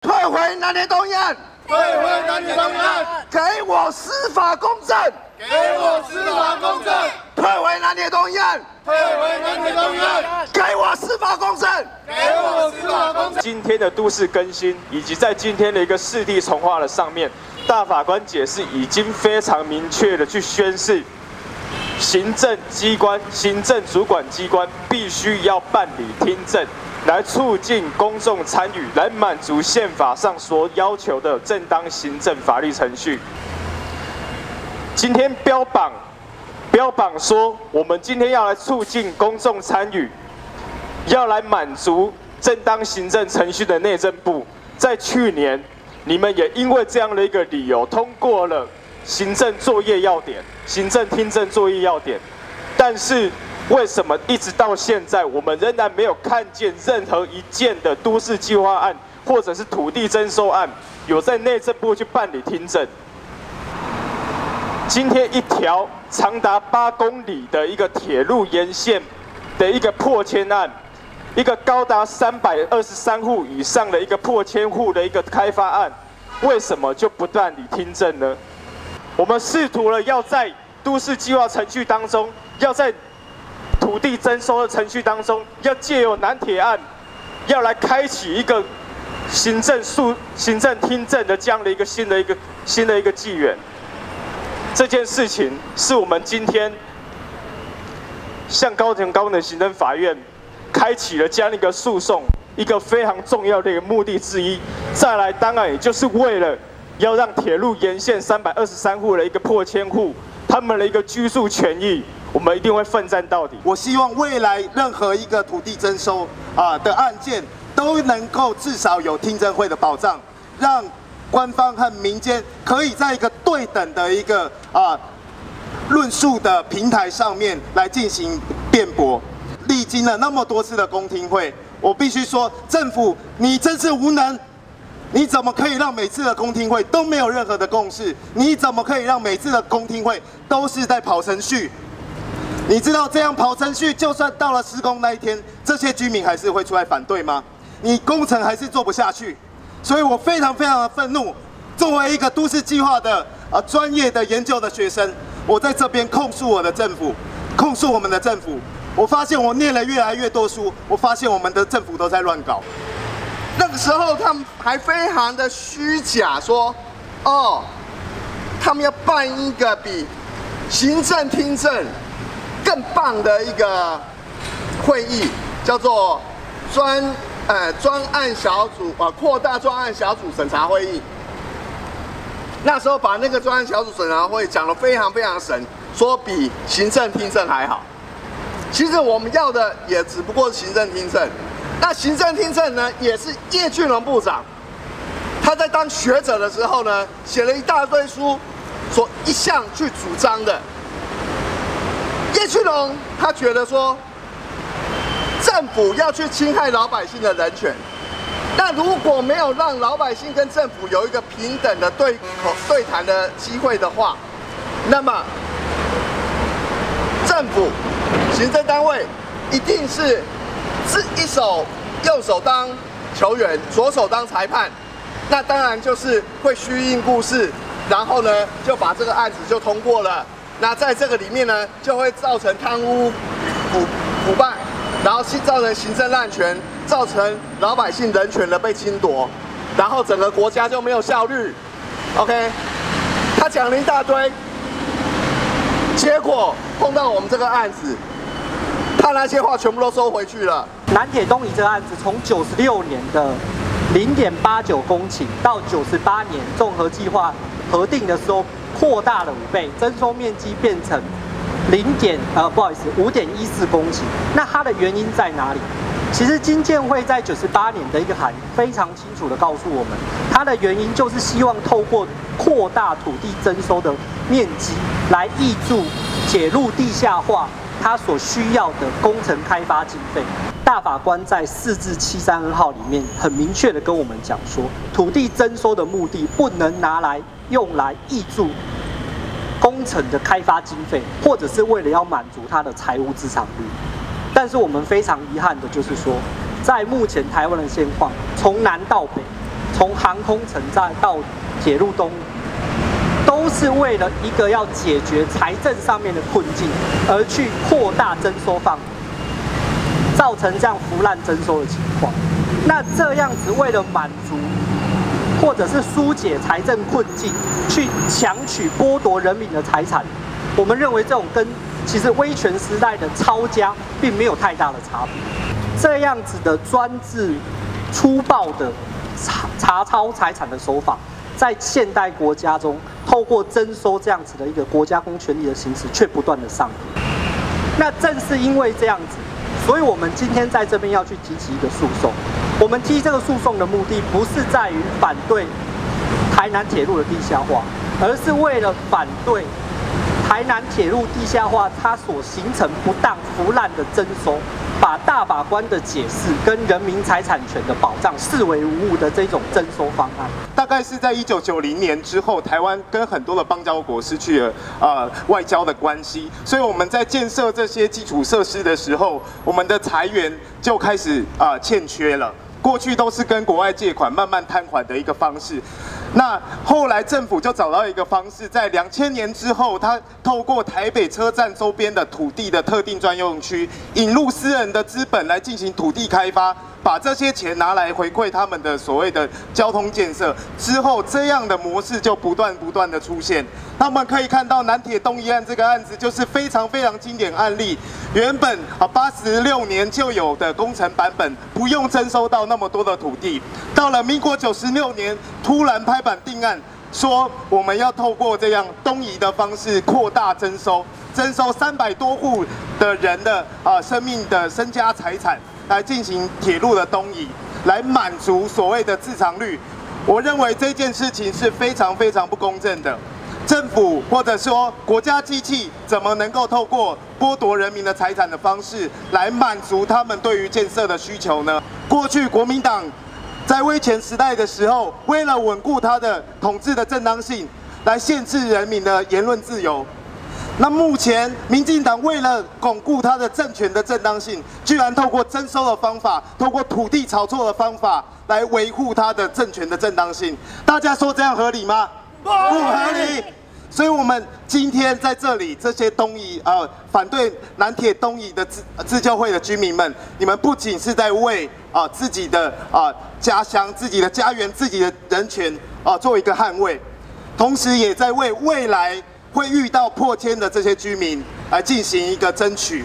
退回南铁东院，退回南铁东院，给我司法公正，给我司法公正，退回南铁东院，退回南铁东院，给我司法公正，给我司法公正。今天的都市更新，以及在今天的一个四地重划的上面，大法官解释已经非常明确的去宣示，行政机关、行政主管机关必须要办理听证，来促进公众参与，来满足宪法上所要求的正当行政法律程序。今天标榜标榜说，我们今天要来促进公众参与，要来满足正当行政程序的内政部，在去年，你们也因为这样的一个理由通过了行政作业要点、行政听证作业要点，但是为什么一直到现在，我们仍然没有看见任何一件的都市计划案或者是土地征收案有在内政部去办理听证？今天一条长达八公里的一个铁路沿线的一个破迁案，一个高达三百二十三户以上的一个破迁户的一个开发案，为什么就不办理听证呢？我们试图了要在都市计划程序当中，要在土地征收的程序当中，要借由南铁案，要来开启一个行政诉、行政听证的这样的一个新的一个新的一个纪元。这件事情是我们今天向高等高等行政法院开启了这样一个诉讼，一个非常重要的一个目的之一。再来，当然也就是为了要让铁路沿线三百二十三户的一个破迁户，他们的一个居住权益，我们一定会奋战到底。我希望未来任何一个土地征收啊的案件，都能够至少有听证会的保障，让官方和民间可以在一个对等的一个啊论述的平台上面来进行辩驳。历经了那么多次的公听会，我必须说，政府你真是无能。你怎么可以让每次的公听会都没有任何的共识？你怎么可以让每次的公听会都是在跑程序？你知道这样跑程序，就算到了施工那一天，这些居民还是会出来反对吗？你工程还是做不下去，所以我非常非常的愤怒。作为一个都市计划的啊专业的研究的学生，我在这边控诉我的政府，控诉我们的政府。我发现我念了越来越多书，我发现我们的政府都在乱搞。那个时候他们还非常的虚假，说，哦，他们要办一个比行政听证更棒的一个会议，叫做专呃专案小组啊扩大专案小组审查会议。那时候把那个专案小组审查会讲得非常非常神，说比行政听证还好。其实我们要的也只不过是行政听证。那行政听证呢，也是叶俊荣部长，他在当学者的时候呢，写了一大堆书，所一向去主张的。叶俊荣他觉得说，政府要去侵害老百姓的人权，那如果没有让老百姓跟政府有一个平等的对口对谈的机会的话，那么政府行政单位一定是。是一手右手当球员，左手当裁判，那当然就是会虚应故事，然后呢就把这个案子就通过了。那在这个里面呢，就会造成贪污、腐腐败，然后造成行政滥权，造成老百姓人权的被侵夺，然后整个国家就没有效率。OK，他讲了一大堆，结果碰到我们这个案子。他那些话全部都收回去了。南铁东移这个案子，从九十六年的零点八九公顷，到九十八年综合计划核定的时候，扩大了五倍，征收面积变成零点呃不好意思五点一四公顷。那它的原因在哪里？其实金建会在九十八年的一个函非常清楚的告诉我们，它的原因就是希望透过扩大土地征收的面积来挹注。铁路地下化它所需要的工程开发经费。大法官在四至七三二号里面很明确的跟我们讲说，土地征收的目的不能拿来用来挹注工程的开发经费，或者是为了要满足它的财务资产率。但是我们非常遗憾的就是说，在目前台湾的现况，从南到北，从航空城站到铁路东，都是为了一个要解决财政上面的困境而去扩大征收范围，造成这样腐烂征收的情况。那这样子为了满足或者是疏解财政困境，去强取剥夺人民的财产，我们认为这种跟其实威权时代的抄家并没有太大的差别。这样子的专制、粗暴的查查抄财产的手法，在现代国家中，透过征收这样子的一个国家公权力的形式，却不断的上演。那正是因为这样子，所以我们今天在这边要去提起一个诉讼。我们提这个诉讼的目的，不是在于反对台南铁路的地下化，而是为了反对。台南铁路地下化，它所形成不当腐烂的征收，把大法官的解释跟人民财产权的保障视为无物的这种征收方案，大概是在一九九零年之后，台湾跟很多的邦交国失去了呃外交的关系，所以我们在建设这些基础设施的时候，我们的财源就开始啊欠缺了。过去都是跟国外借款慢慢摊还的一个方式，那后来政府就找到一个方式，在两千年之后，他透过台北车站周边的土地的特定专用区，引入私人的资本来进行土地开发。把这些钱拿来回馈他们的所谓的交通建设之后，这样的模式就不断不断的出现。那我们可以看到南铁东一案这个案子就是非常非常经典案例。原本啊八十六年就有的工程版本，不用征收到那么多的土地，到了民国九十六年突然拍板定案，说我们要透过这样东移的方式扩大征收，征收三百多户的人的啊生命的身家财产。来进行铁路的东移，来满足所谓的自偿率。我认为这件事情是非常非常不公正的。政府或者说国家机器怎么能够透过剥夺人民的财产的方式来满足他们对于建设的需求呢？过去国民党在威权时代的时候，为了稳固他的统治的正当性，来限制人民的言论自由。那目前，民进党为了巩固他的政权的正当性，居然透过征收的方法，透过土地炒作的方法，来维护他的政权的正当性。大家说这样合理吗？不合理。所以，我们今天在这里，这些东移啊，反对南铁东移的自自救会的居民们，你们不仅是在为啊自己的啊家乡、自己的家园、自己的人权啊做一个捍卫，同时也在为未来。会遇到破天的这些居民来进行一个争取。